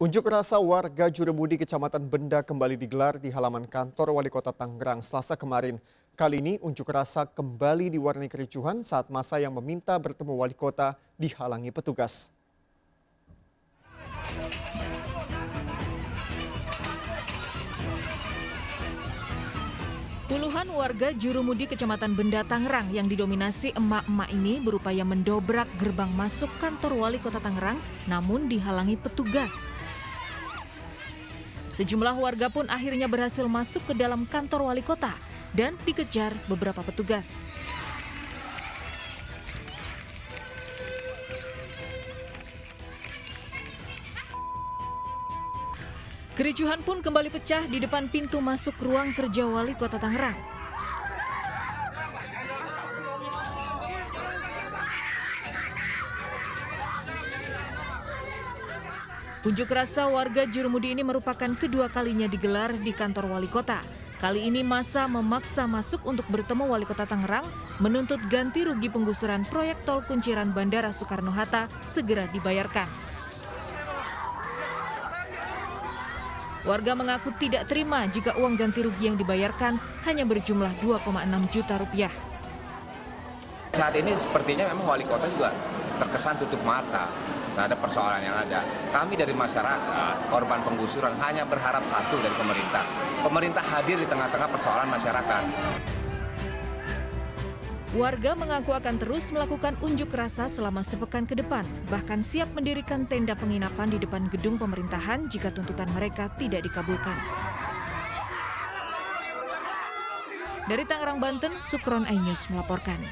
Unjuk rasa warga Jurumudi Kecamatan Benda kembali digelar di halaman kantor Wali Kota Tangerang Selasa kemarin. Kali ini unjuk rasa kembali diwarnai kericuhan saat masa yang meminta bertemu Wali Kota dihalangi petugas. Puluhan warga Jurumudi Kecamatan Benda Tangerang yang didominasi emak-emak ini berupaya mendobrak gerbang masuk kantor wali kota Tangerang namun dihalangi petugas. Sejumlah warga pun akhirnya berhasil masuk ke dalam kantor wali kota dan dikejar beberapa petugas. Kericuhan pun kembali pecah di depan pintu masuk ruang kerja wali kota Tangerang. Unjuk rasa warga Jurumudi ini merupakan kedua kalinya digelar di kantor wali kota. Kali ini masa memaksa masuk untuk bertemu wali kota Tangerang menuntut ganti rugi penggusuran proyek tol kunciran Bandara Soekarno-Hatta segera dibayarkan. Warga mengaku tidak terima jika uang ganti rugi yang dibayarkan hanya berjumlah 2,6 juta rupiah. Saat ini sepertinya memang wali kota juga terkesan tutup mata terhadap persoalan yang ada. Kami dari masyarakat, korban penggusuran hanya berharap satu dari pemerintah. Pemerintah hadir di tengah-tengah persoalan masyarakat. Warga mengaku akan terus melakukan unjuk rasa selama sepekan ke depan, bahkan siap mendirikan tenda penginapan di depan gedung pemerintahan jika tuntutan mereka tidak dikabulkan. Dari Tangerang, Banten, Sukron Ainus melaporkan.